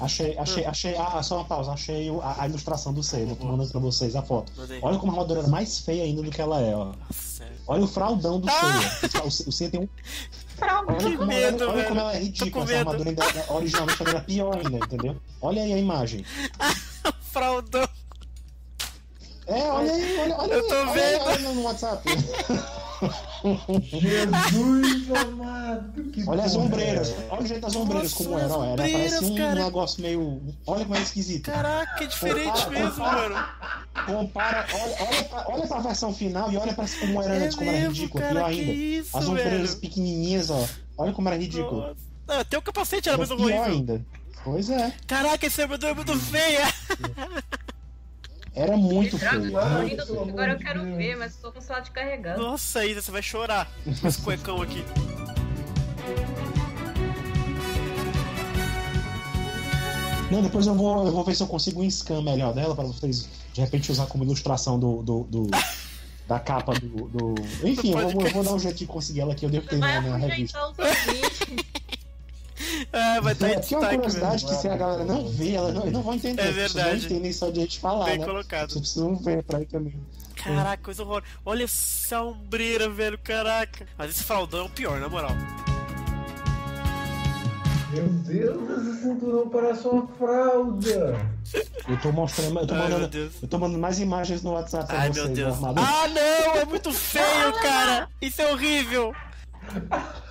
Achei, achei, achei. Ah, só uma pausa. Achei a, a ilustração do C. Tô mandando pra vocês a foto. Olha como a armadura é mais feia ainda do que ela é, ó. Olha o fraldão do Ah! C. ó. O, o C tem um. Olha, como, medo, olha, olha como ela é ridícula. Essa armadura ainda, originalmente ela era pior ainda, entendeu? Olha aí a imagem. Fraldão. É, olha aí, olha, olha Eu aí, tô olha aí, vendo. olha no WhatsApp. Jesus amado! Que Olha as porra ombreiras. é? Olha o jeito das ombreiras Nossa, como olha era. Era parece um cara. negócio meio. Olha como é esquisito. Caraca, é diferente mesmo, mano. Compara, olha, olha, pra, olha pra versão final e olha pra como era É antes, como era mesmo, ridículo. cara, pior ainda. isso, As ombreiras velho. pequenininhas, ó. Olha como era ridículo. Não, até o capacete era Era mais pior horrível. ainda. Pois é. Caraca, esse armadura é muito feia. Era muito feio. Agora eu de quero Deus. ver, mas tô com o celular descarregando. Nossa, Isa, você vai chorar com esse cuecão aqui. Não, depois eu vou, eu vou ver se eu consigo um scan melhor dela pra vocês de repente usar como ilustração do. do, do- da capa do. do- Enfim, eu vou, eu vou dar um jeito de conseguir ela aqui, eu devo ter na, na revista. Ah, vai estar em É, porque é uma destaque curiosidade mesmo. que se a galera não vê, ela não, não vão entender. É verdade. Não entendem só de a gente falar, Bem né? colocado. Vocês precisam ver pra ir também. Caraca, coisa horror. Olha essa ombreira, velho, caraca. Mas esse fraldão é o pior, na moral. Meu Deus, esse cinturão parece uma fralda! Eu tô mostrando, eu tô Ai, mandando, eu tô mandando mais imagens no WhatsApp pra Ai, vocês. meu Deus. armadura. Ah, não! É muito feio, cara! Isso é horrível!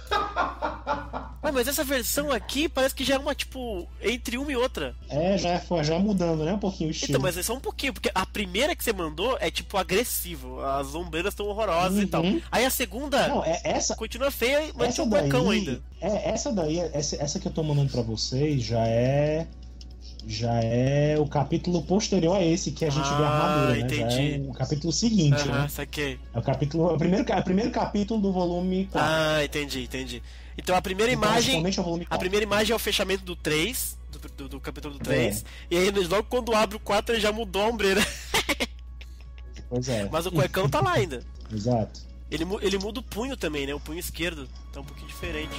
Ah, mas essa versão aqui parece que já é uma, tipo, entre uma e outra. É, já foi já mudando, né? Um pouquinho o estilo. Então, mas é só um pouquinho, porque a primeira que você mandou é, tipo, agressivo. As ombreiras estão horrorosas e tal. Uhum. Aí a segunda Não, é essa. continua feia, mas Essa tinha um daí, ainda. é, essa daí, essa, essa que eu tô mandando pra vocês já é. Já é o capítulo posterior a esse que a gente vê a Ah, armadura, né? Já entendi. é o capítulo seguinte, Aham, né? saquei. É o capítulo. É o primeiro, é o primeiro capítulo do volume 4. Ah, entendi, entendi. Então a primeira Então, imagem. principalmente é o volume A 4. primeira imagem é o fechamento do 3, do, do, do capítulo do É. 3. E aí, logo quando abre o 4, ele já mudou a ombreira. Pois é. Mas o cuecão tá lá ainda. Exato. Ele, ele muda o punho também, né? O punho esquerdo. Tá um pouquinho diferente.